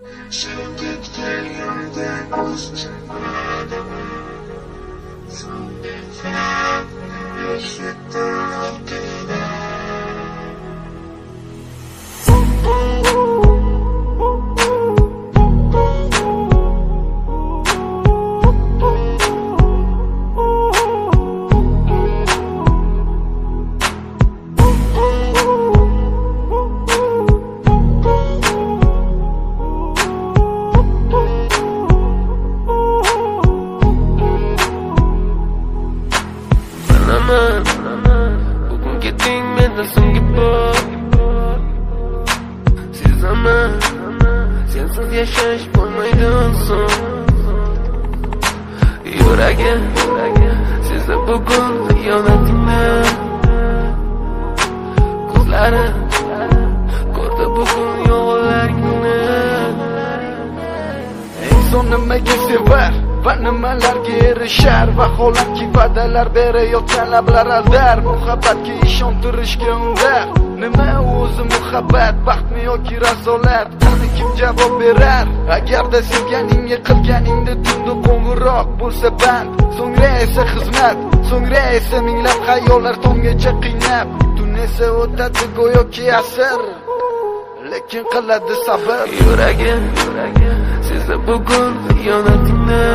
From the keting so'nggi bor Sezaman Sensiz yashash bo'lmaydi oson Yuragim Sezdi bugun xiyonatingni Ko'zlari Ko'rdi bugun yolg'onlaringni inson nimaga sevar va nimalarga erishar vaholanki va'dalar berayotgan lablar aldar. Muhabbatga ishontirishga undar. Nima o'zi muhabbat baxtmi yoki razolat buni kim javob berar? Agarda sevganingga qilganingda tunda qo'ng'iroq bo'lsa band. So'ngra esa xizmat so'ngra esa minglab xayollar tonggacha qiynab. Tun esa o'tadi go'yoki asr lekin qiladi sabr. Yuragim. Sezdi bugun xiyonatingni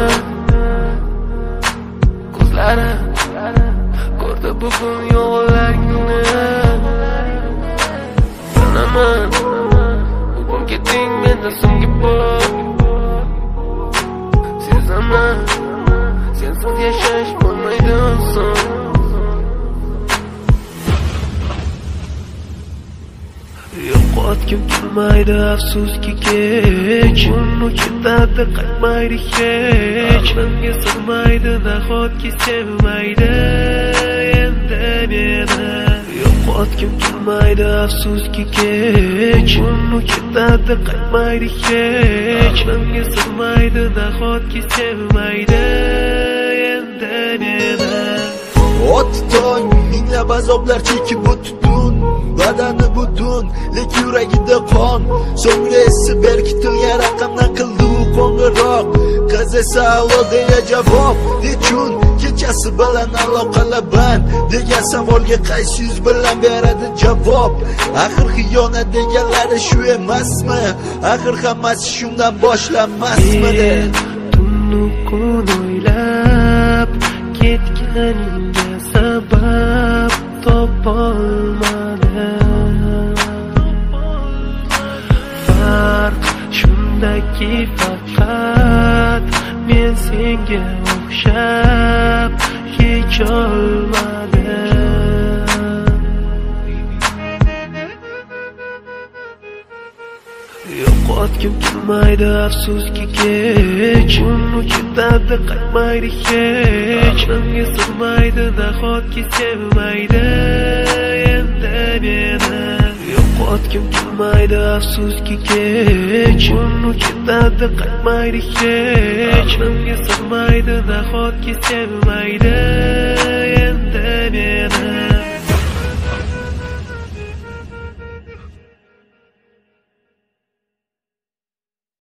Ko'zlari Ko'rdi bugun yolg'onlaringni Bilaman Bugun keting mendan so'nggi bor Sezaman Sensiz yashash bo'lmaydi oson Yo'qotgim kelmaydi afsuski kech. Uni ketadi qaytmaydi hech. Aqlimga sig'maydi nahotki sevmaydi endi meni. Yo'qotgim kelmaydi afsuski kech. Uni ketadi qaytmaydi hech. Aqlimga sig'maydi nahotki sevmaydi endi meni. Ot tong minglab azoblar chekib o'tdun badani butun lekin yuragida qon. So'ngra esi berkitilgan raqamdan qildi u qo'ng'iroq. Qiz esa allo deya javob nechun kechasi bilan aloqalar band. Degan savolga qaysi yuz bilan beradi javob. Axir xiyonat deganlari shu emasmi? Axir hammasi shundan boshlanmasmidi Men tunu kun o'ylab ketganingga shundaki faqat men senga o'xshab kecholmadim Yo'qotgim kelmaydi afsuski kech Uni ketadi qaytmaydi hech. Aqlimga sig'maydi nahotki sevmaydi. o'tgim kelmaydi afsuski kech. Uchinadi qaytmaydi hech. Aqlimga sig'maydi nahotki sevmaydi. Endi meni